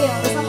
video.